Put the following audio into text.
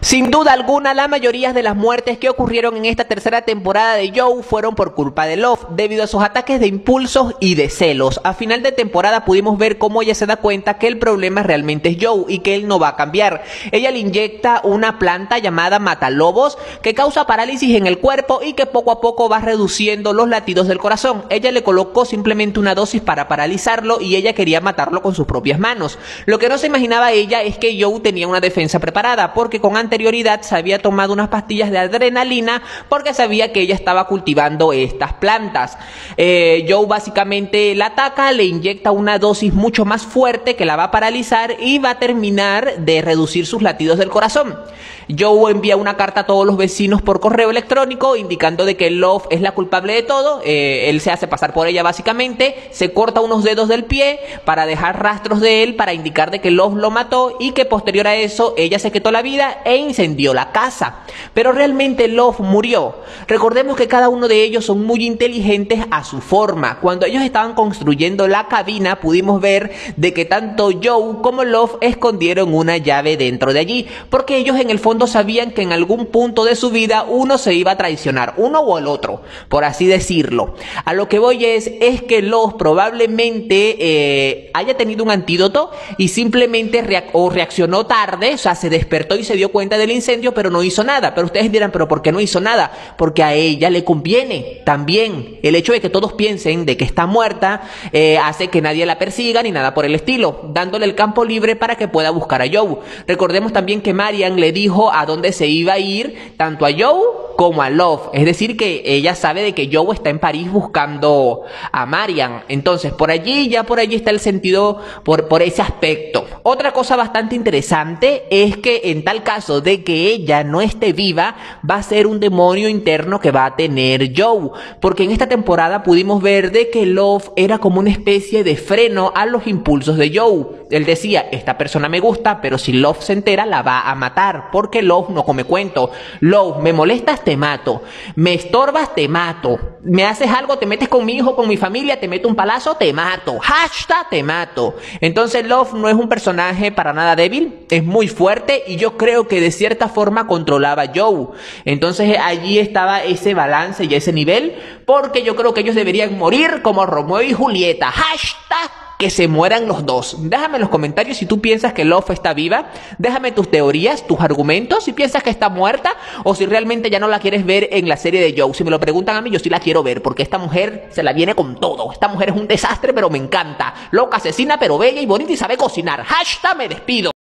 Sin duda alguna, la mayoría de las muertes que ocurrieron en esta tercera temporada de Joe fueron por culpa de Love, debido a sus ataques de impulsos y de celos. A final de temporada pudimos ver cómo ella se da cuenta que el problema realmente es Joe y que él no va a cambiar. Ella le inyecta una planta llamada Matalobos que causa parálisis en el cuerpo y que poco a poco va reduciendo los latidos del corazón. Ella le colocó simplemente una dosis para paralizarlo y ella quería matarlo con sus propias manos. Lo que no se imaginaba ella es que Joe tenía una defensa preparada, porque con anterioridad se había tomado unas pastillas de adrenalina porque sabía que ella estaba cultivando estas plantas. Eh, Joe básicamente la ataca, le inyecta una dosis mucho más fuerte que la va a paralizar y va a terminar de reducir sus latidos del corazón. Joe envía una carta a todos los vecinos por correo electrónico indicando de que Love es la culpable de todo. Eh, él se hace pasar por ella básicamente, se corta unos dedos del pie para dejar rastros de él para indicar de que Love lo mató y que posterior a eso ella se quitó la vida e incendió la casa. Pero realmente Love murió. Recordemos que cada uno de ellos son muy inteligentes a su forma. Cuando ellos estaban construyendo la cabina pudimos ver de que tanto Joe como Love escondieron una llave dentro de allí, porque ellos en el fondo sabían que en algún punto de su vida uno se iba a traicionar, uno o el otro, por así decirlo. A lo que voy es, es que Love probablemente eh, haya tenido un antídoto y simplemente reaccionó tarde, o sea, se despertó y se dio del incendio, pero no hizo nada. Pero ustedes dirán, ¿pero por qué no hizo nada? Porque a ella le conviene también. El hecho de que todos piensen de que está muerta eh, hace que nadie la persiga ni nada por el estilo, dándole el campo libre para que pueda buscar a Joe. Recordemos también que Marian le dijo a dónde se iba a ir, tanto a Joe como a Love. Es decir, que ella sabe de que Joe está en París buscando a Marian. Entonces, por allí, ya por allí está el sentido por, por ese aspecto. Otra cosa bastante interesante es que en tal caso de que ella no esté viva, va a ser un demonio interno que va a tener Joe. Porque en esta temporada pudimos ver de que Love era como una especie de freno a los impulsos de Joe. Él decía, esta persona me gusta, pero si Love se entera, la va a matar. Porque Love no come cuento. Love, me molestas, te mato. Me estorbas, te mato. Me haces algo, te metes con mi hijo, con mi familia, te meto un palazo, te mato. Hashtag, te mato. Entonces Love no es un personaje para nada débil, es muy fuerte y yo creo que de cierta forma controlaba a Joe. Entonces allí estaba ese balance y ese nivel, porque yo creo que ellos deberían morir como Romeo y Julieta. Hashtag que se mueran los dos. Déjame en los comentarios si tú piensas que Love está viva. Déjame tus teorías, tus argumentos, si piensas que está muerta o si realmente ya no la quieres ver en la serie de Joe. Si me lo preguntan a mí, yo sí la quiero ver porque esta mujer se la viene con todo. Esta mujer es un desastre, pero me encanta. Loca, asesina, pero bella y bonita y sabe cocinar. Hashtag me despido.